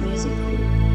Music Group.